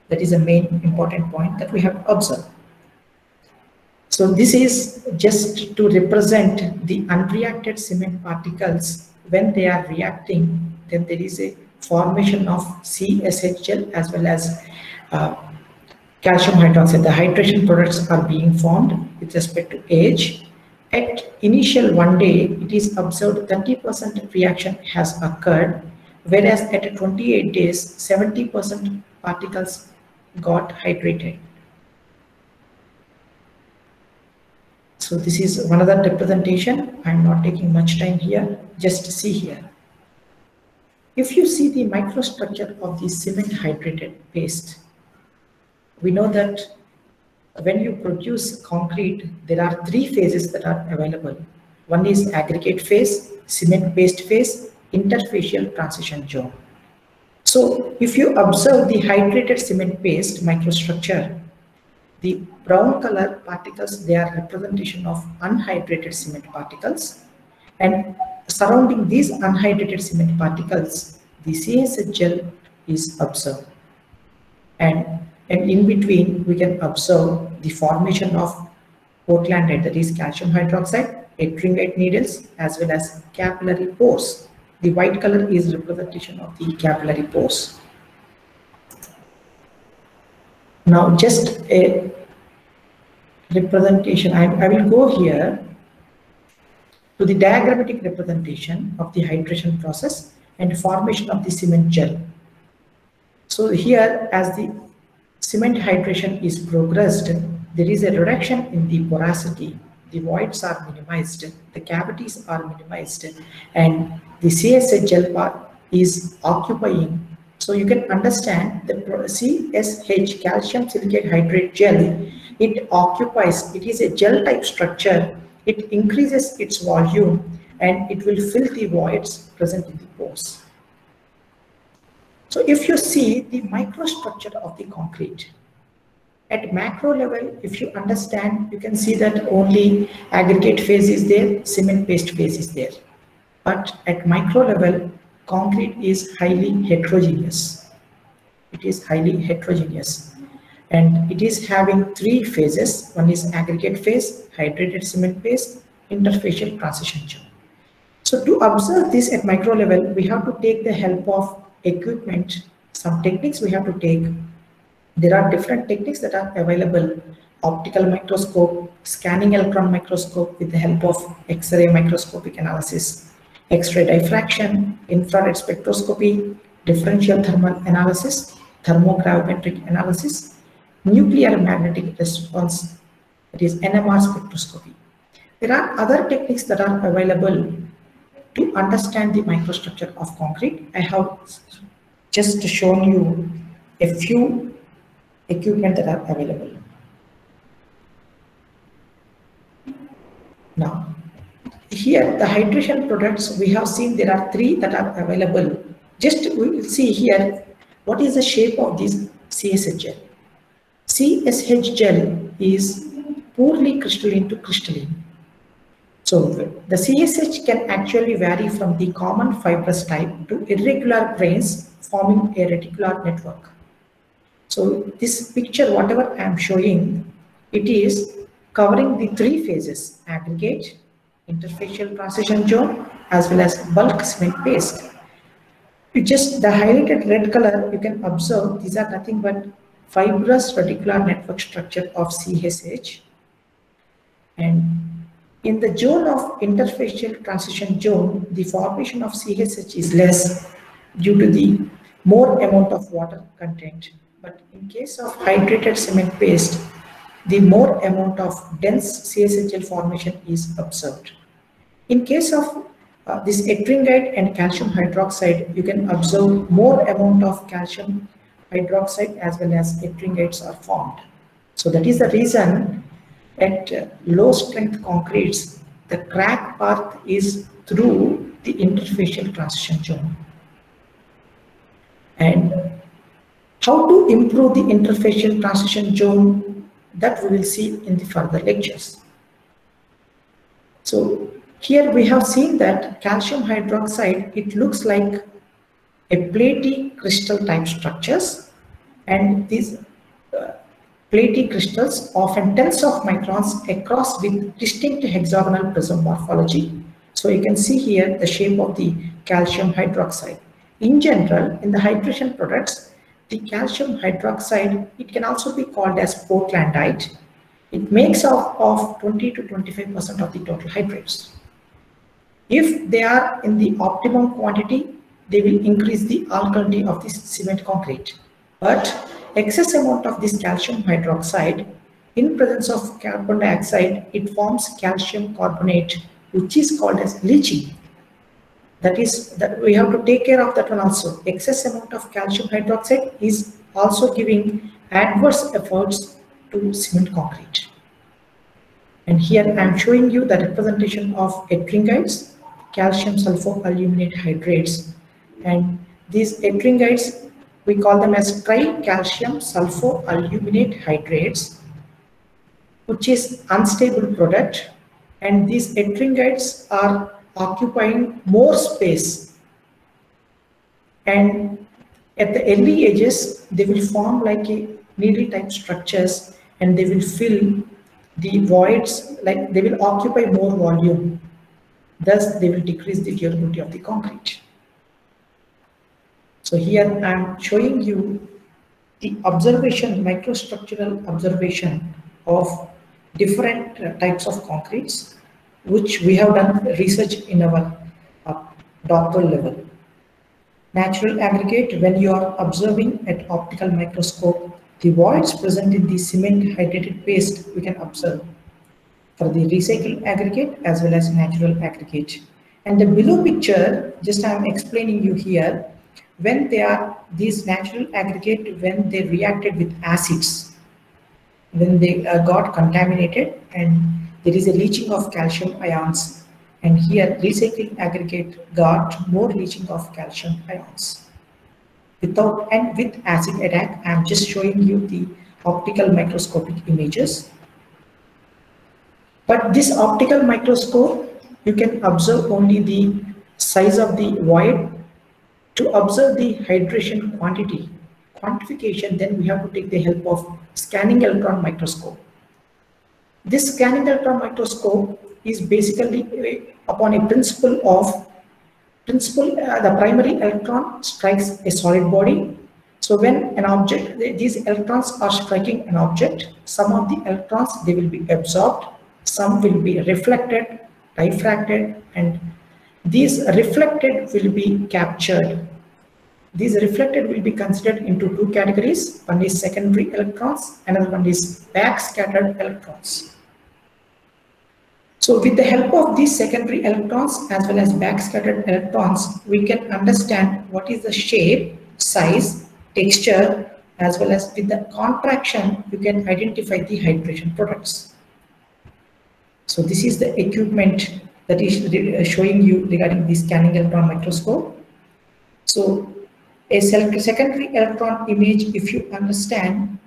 Speaker 2: That is a main important point that we have observed. So this is just to represent the unreacted cement particles. When they are reacting, then there is a formation of CSH gel as well as uh, calcium hydroxide. The hydration products are being formed with respect to age. At initial one day, it is observed 30% reaction has occurred, whereas at 28 days, 70% particles got hydrated. So this is one other representation. I'm not taking much time here. Just see here. If you see the microstructure of the cement hydrated paste, we know that when you produce concrete, there are three phases that are available. One is aggregate phase, cement paste phase, interfacial transition zone. So if you observe the hydrated cement paste microstructure, the brown color particles, they are representation of unhydrated cement particles. And surrounding these unhydrated cement particles, the CSH gel is observed. And, and in between, we can observe the formation of Portlandite, that is calcium hydroxide, ettringite needles, as well as capillary pores. The white color is representation of the capillary pores. Now just a representation, I, I will go here to the diagrammatic representation of the hydration process and formation of the cement gel. So here as the cement hydration is progressed, there is a reduction in the porosity. The voids are minimized, the cavities are minimized, and the CSH gel part is occupying. So you can understand the CSH calcium silicate hydrate gel, it occupies, it is a gel type structure. It increases its volume and it will fill the voids present in the pores. So if you see the microstructure of the concrete, at macro level, if you understand, you can see that only aggregate phase is there, cement paste phase is there. But at micro level, concrete is highly heterogeneous. It is highly heterogeneous. And it is having three phases. One is aggregate phase, hydrated cement phase, interfacial transition zone. So to observe this at micro level, we have to take the help of equipment, some techniques we have to take. There are different techniques that are available. Optical microscope, scanning electron microscope with the help of X-ray microscopic analysis, X-ray diffraction, infrared spectroscopy, differential thermal analysis, thermogravimetric analysis, nuclear magnetic response, that is NMR spectroscopy. There are other techniques that are available to understand the microstructure of concrete. I have just shown you a few equipment that are available. Now, here the hydration products, we have seen there are three that are available. Just we will see here, what is the shape of this CSH gel? CSH gel is poorly crystalline to crystalline. So the CSH can actually vary from the common fibrous type to irregular grains forming a reticular network. So this picture, whatever I am showing, it is covering the three phases, aggregate, interfacial transition zone, as well as bulk cement paste. You just the highlighted red color, you can observe these are nothing but fibrous reticular network structure of CSH. And in the zone of interfacial transition zone, the formation of CSH is less due to the more amount of water content. But in case of hydrated cement paste, the more amount of dense CSH gel formation is observed. In case of uh, this ettringite and calcium hydroxide, you can observe more amount of calcium hydroxide as well as ettringites are formed. So that is the reason at uh, low strength concretes, the crack path is through the interfacial transition zone. And how to improve the interfacial transition zone that we will see in the further lectures. So here we have seen that calcium hydroxide, it looks like a platy crystal type structures and these uh, platy crystals often tens of microns across with distinct hexagonal prism morphology. So you can see here the shape of the calcium hydroxide. In general, in the hydration products, the calcium hydroxide, it can also be called as portlandite. It makes up of 20 to 25% of the total hydrates. If they are in the optimum quantity, they will increase the alkalinity of this cement concrete. But excess amount of this calcium hydroxide in presence of carbon dioxide, it forms calcium carbonate, which is called as leaching. That is that we have to take care of that one also. Excess amount of calcium hydroxide is also giving adverse efforts to cement concrete. And here I am showing you the representation of ettringites, calcium sulfoaluminate hydrates. And these ettringites, we call them as tricalcium sulfoaluminate hydrates, which is unstable product. And these ettringites are occupying more space. And at the early ages, they will form like a needle type structures and they will fill the voids, like they will occupy more volume. Thus, they will decrease the durability of the concrete. So here I am showing you the observation, microstructural observation of different types of concretes, which we have done research in our uh, level. Natural aggregate, when you are observing at optical microscope, the voids present in the cement hydrated paste, we can observe for the recycled aggregate as well as natural aggregate. And the below picture, just I am explaining you here, when they are these natural aggregate, when they reacted with acids, when they uh, got contaminated and there is a leaching of calcium ions and here recycling aggregate got more leaching of calcium ions. Without and with acid attack, I am just showing you the optical microscopic images. But this optical microscope, you can observe only the size of the void. To observe the hydration quantity, quantification, then we have to take the help of scanning electron microscope. This scanning electron microscope is basically upon a principle of principle, uh, the primary electron strikes a solid body. So when an object, these electrons are striking an object, some of the electrons, they will be absorbed, some will be reflected, diffracted, and these reflected will be captured these reflected will be considered into two categories. One is secondary electrons, another one is backscattered electrons. So with the help of these secondary electrons as well as backscattered electrons, we can understand what is the shape, size, texture, as well as with the contraction, you can identify the hydration products. So this is the equipment that is uh, showing you regarding the scanning electron microscope. So a secondary electron image, if you understand,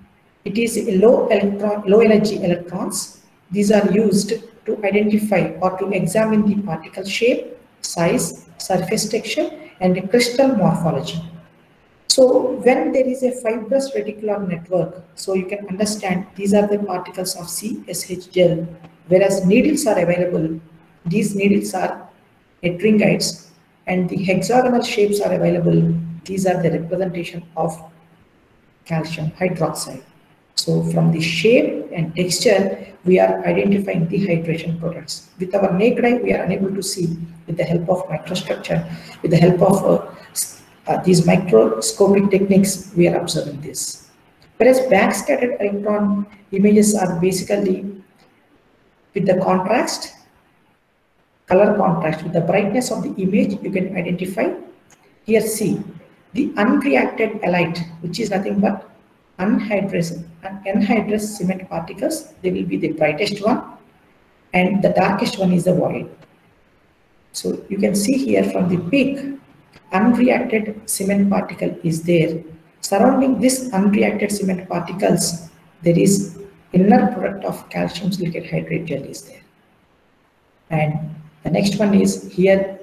Speaker 2: it is a low electron, low energy electrons. These are used to identify or to examine the particle shape, size, surface texture, and the crystal morphology. So when there is a fibrous reticular network, so you can understand these are the particles of CSH gel, whereas needles are available. These needles are ettringites and the hexagonal shapes are available. These are the representation of calcium hydroxide. So from the shape and texture, we are identifying the hydration products. With our naked eye, we are unable to see with the help of microstructure, with the help of uh, uh, these microscopic techniques, we are observing this. Whereas backscattered electron images are basically with the contrast, color contrast, with the brightness of the image, you can identify. Here see, the unreacted alite, which is nothing but anhydrous, anhydrous cement particles, they will be the brightest one and the darkest one is the void. So you can see here from the peak, unreacted cement particle is there. Surrounding this unreacted cement particles, there is inner product of calcium silicate hydrate gel is there. And the next one is here,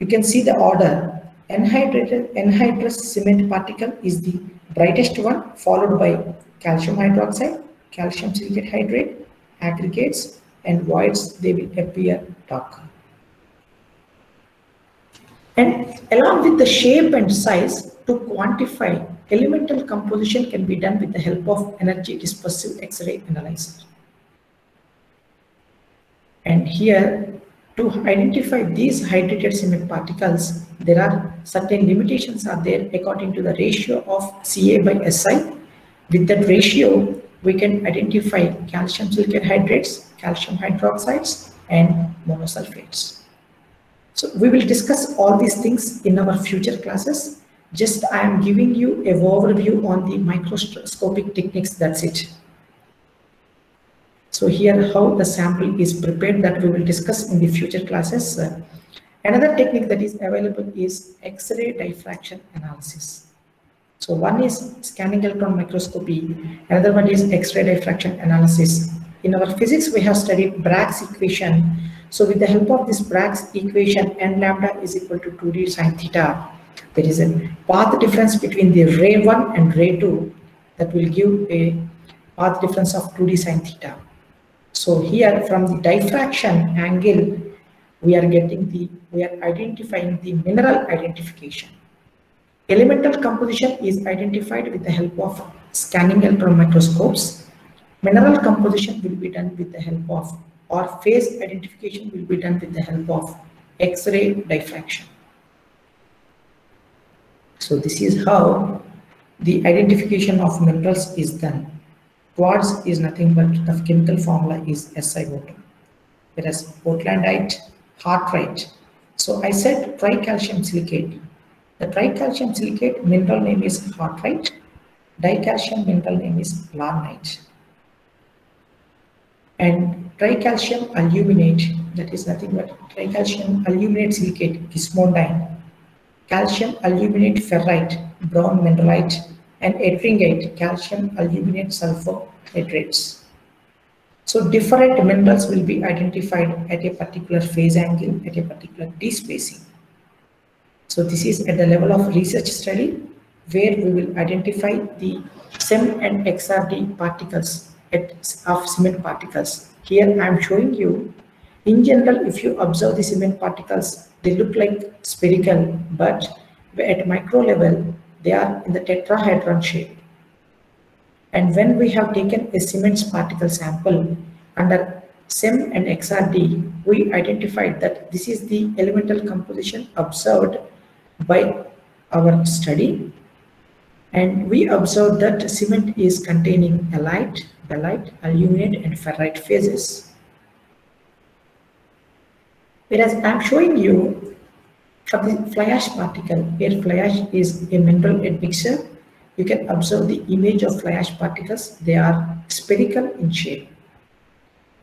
Speaker 2: you can see the order. Anhydrated, anhydrous cement particle is the brightest one, followed by calcium hydroxide, calcium silicate hydrate, aggregates, and voids, they will appear darker. And along with the shape and size, to quantify elemental composition can be done with the help of energy dispersive X-ray analyzer. And here, to identify these hydrated cement particles, there are certain limitations are there according to the ratio of Ca by Si. With that ratio, we can identify calcium silicate hydrates, calcium hydroxides, and monosulfates. So we will discuss all these things in our future classes. Just I am giving you a overview on the microscopic techniques, that's it. So here how the sample is prepared that we will discuss in the future classes. Another technique that is available is X-ray diffraction analysis. So one is scanning electron microscopy, another one is X-ray diffraction analysis. In our physics, we have studied Bragg's equation. So with the help of this Bragg's equation, n lambda is equal to 2d sine theta. There is a path difference between the ray 1 and ray 2 that will give a path difference of 2d sine theta. So here from the diffraction angle, we are getting the, we are identifying the mineral identification. Elemental composition is identified with the help of scanning electron microscopes. Mineral composition will be done with the help of, or phase identification will be done with the help of X-ray diffraction. So this is how the identification of minerals is done. Quartz is nothing but the chemical formula is SiO2, whereas Portlandite, Hatrurite. So I said tricalcium silicate. The tricalcium silicate mineral name is Hatrurite. Dicalcium mineral name is Larnite. And tricalcium aluminate, that is nothing but tricalcium aluminate silicate, gismondine. Calcium aluminate ferrite, brownmillerite, and ettringite, calcium aluminate sulfur hydrates. So different minerals will be identified at a particular phase angle, at a particular d-spacing. So this is at the level of research study where we will identify the SEM and XRD particles at, of cement particles. Here I am showing you, in general, if you observe the cement particles, they look like spherical, but at micro level, they are in the tetrahedron shape. And when we have taken a cement particle sample under SEM and XRD, we identified that this is the elemental composition observed by our study and we observed that cement is containing alite, belite, aluminate and ferrite phases. Whereas I'm showing you for the fly ash particle, where fly ash is a mineral admixture, you can observe the image of fly ash particles. They are spherical in shape.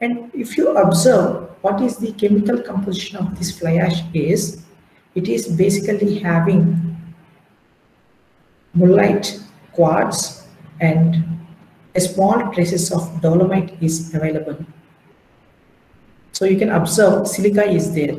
Speaker 2: And if you observe what is the chemical composition of this fly ash is, it is basically having mullite, quartz, and a small traces of dolomite is available. So you can observe silica is there.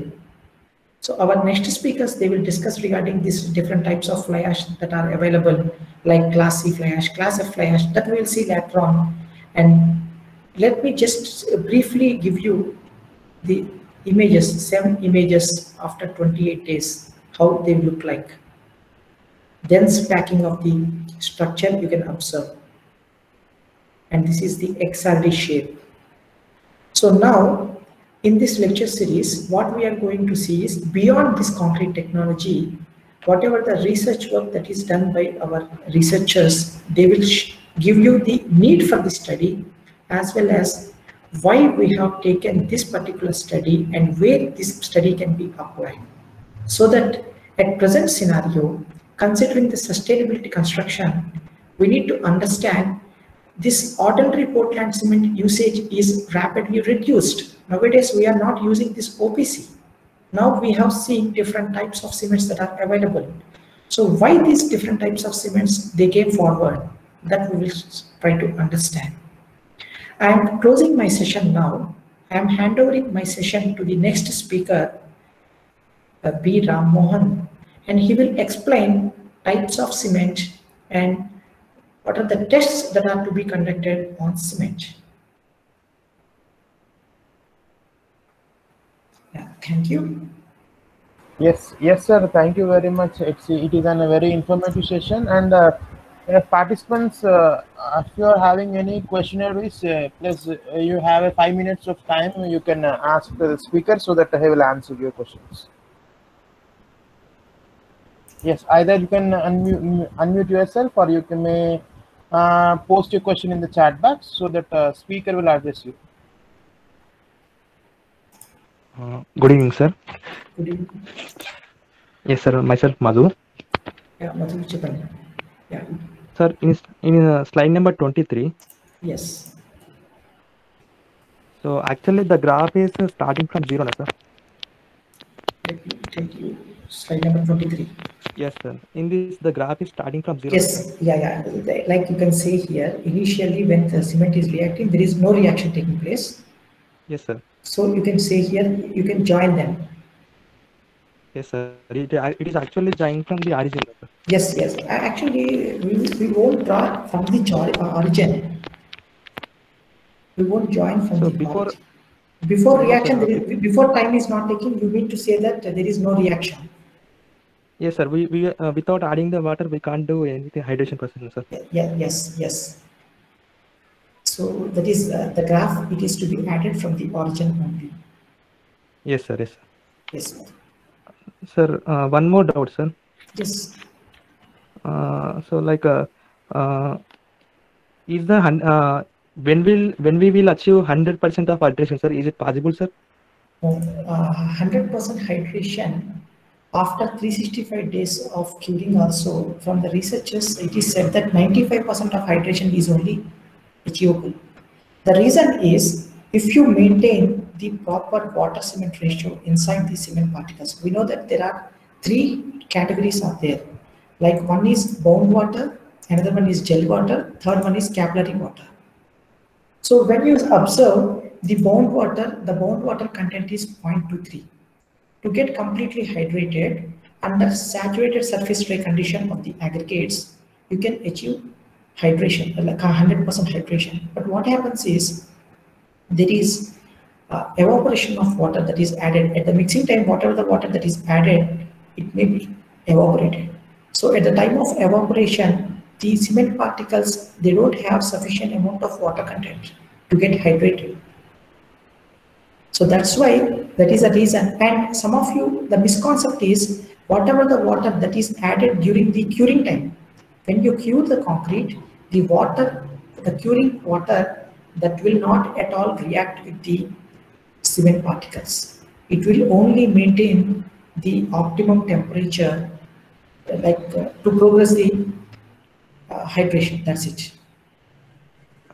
Speaker 2: So our next speakers, they will discuss regarding these different types of fly ash that are available, like class C fly ash, class F fly ash, that we will see later on. And let me just briefly give you the images, SEM images after 28 days, how they look like. Dense packing of the structure you can observe. And this is the XRD shape. So now in this lecture series, what we are going to see is beyond this concrete technology, whatever the research work that is done by our researchers, they will give you the need for the study as well as why we have taken this particular study and where this study can be applied. So that at present scenario, considering the sustainability construction, we need to understand this ordinary Portland cement usage is rapidly reduced. Nowadays, we are not using this OPC. Now we have seen different types of cements that are available. So why these different types of cements, they came forward, that we will try to understand. I am closing my session now. I am handovering my session to the next speaker, uh, B. Ram Mohan, and he will explain types of cement and what are the tests that are to be conducted on cement. Thank you.
Speaker 4: Yes, yes, sir. Thank you very much. It's, it is an, a very informative session. And uh, if participants, uh, if you are having any questionnaires, uh, please, uh, you have a five minutes of time. You can uh, ask the speaker so that he will answer your questions. Yes, either you can unmute, unmute yourself or you can may uh, post your question in the chat box so that uh, speaker will address you.
Speaker 5: Uh, good evening, sir.
Speaker 2: Good evening.
Speaker 5: Yes, sir. Myself, Madhu.
Speaker 2: Yeah, Madhu Chipani. Yeah,
Speaker 5: Sir, in, in uh, slide number 23,
Speaker 2: yes.
Speaker 5: so actually the graph is uh, starting from zero, sir.
Speaker 2: Let me take you slide number 23.
Speaker 5: Yes, sir. In this, the graph is starting from zero.
Speaker 2: Yes, yeah, yeah. Like you can see here, initially when the cement is reacting, there is no reaction taking place.
Speaker 5: Yes, sir.
Speaker 2: So you can say here, you can join them.
Speaker 5: Yes, sir. It, it is actually joined from the origin.
Speaker 2: Yes, yes. Actually, we, we won't draw from the uh, origin. We won't join from
Speaker 5: So
Speaker 2: the
Speaker 5: before-
Speaker 2: origin. Before reaction, there is, before time is not taking, you need to say that there is no reaction.
Speaker 5: Yes, sir. We, we uh, without adding the water, we can't do anything hydration process, sir.
Speaker 2: Yeah, yes, yes. So that is uh, the graph, it is to be added from the origin only.
Speaker 5: Yes, sir. Yes, sir.
Speaker 2: Yes,
Speaker 5: Sir, uh, one more doubt, sir.
Speaker 2: yes.
Speaker 5: Uh, so like, uh, uh, is the uh, when will when we will achieve hundred percent of hydration, sir? Is it possible, sir?
Speaker 2: Uh, 100% hydration after 365 days of curing also from the researchers it is said that 95% of hydration is only achievable the reason is if you maintain the proper water cement ratio inside the cement particles we know that there are three categories are there. Like one is bound water another one is gel water third one is capillary water. So when you observe the bound water, the bound water content is 0.23. To get completely hydrated under saturated surface dry condition of the aggregates, you can achieve hydration, like 100% hydration. But what happens is there is uh, evaporation of water that is added at the mixing time. Whatever the water that is added, it may be evaporated. So at the time of evaporation, the cement particles they don't have sufficient amount of water content to get hydrated. So that's why that is the reason. And some of you, the misconception is whatever the water that is added during the curing time, when you cure the concrete, the water, the curing water, that will not at all react with the cement particles. It will only maintain the optimum temperature, like uh, to progress the uh, hydration. That's it.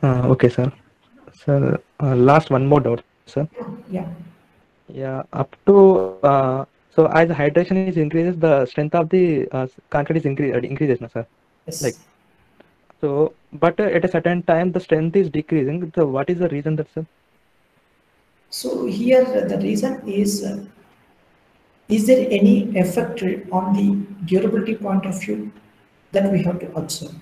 Speaker 5: Uh, okay, sir. Sir, uh, last one more doubt, sir.
Speaker 2: Yeah.
Speaker 5: Yeah, up to uh, so as hydration is increases, the strength of the uh, concrete is increase, increases, na, sir.
Speaker 2: Yes.
Speaker 5: Like- So, but at a certain time, the strength is decreasing. So, what is the reason that, sir?
Speaker 2: So here the reason is, uh, is there any effect on the durability point of view that we have to observe?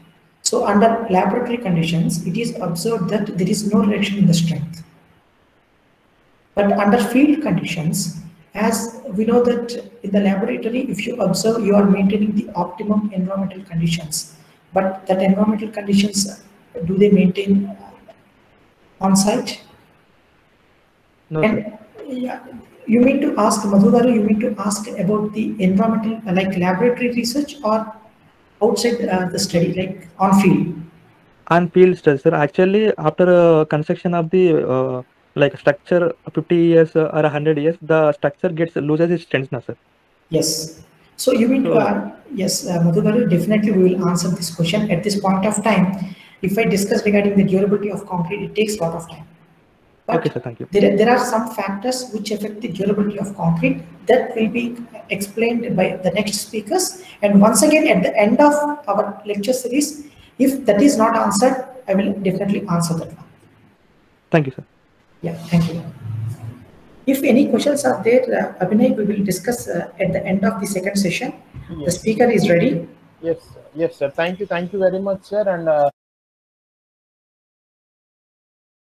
Speaker 2: So under laboratory conditions, it is observed that there is no reduction in the strength. But under field conditions, as we know that in the laboratory, if you observe, you are maintaining the optimum environmental conditions. But that environmental conditions, do they maintain on site?
Speaker 5: No.
Speaker 2: And yeah, you mean to ask, Madhugaru, you mean to ask about the environmental, like laboratory research or outside uh, the study, like on field?
Speaker 5: On field study, sir. Actually, after uh, construction of the uh, like structure, 50 years uh, or 100 years, the structure gets loses its sir.
Speaker 2: Yes. So you mean to,
Speaker 5: So-
Speaker 2: uh, yes, uh, definitely we will answer this question at this point of time. If I discuss regarding the durability of concrete, it takes a lot of time. But
Speaker 5: Okay, sir. Thank you.
Speaker 2: There, there are some factors which affect the durability of concrete that will be explained by the next speakers. And once again, at the end of our lecture series, if that is not answered, I will definitely answer that one.
Speaker 5: Thank you, sir.
Speaker 2: Yeah, thank you. If any questions are there, uh, Abhinay, we will discuss uh, at the end of the second session. The speaker is ready.
Speaker 4: yes, yes, sir. Thank you, thank you very much, sir. And uh,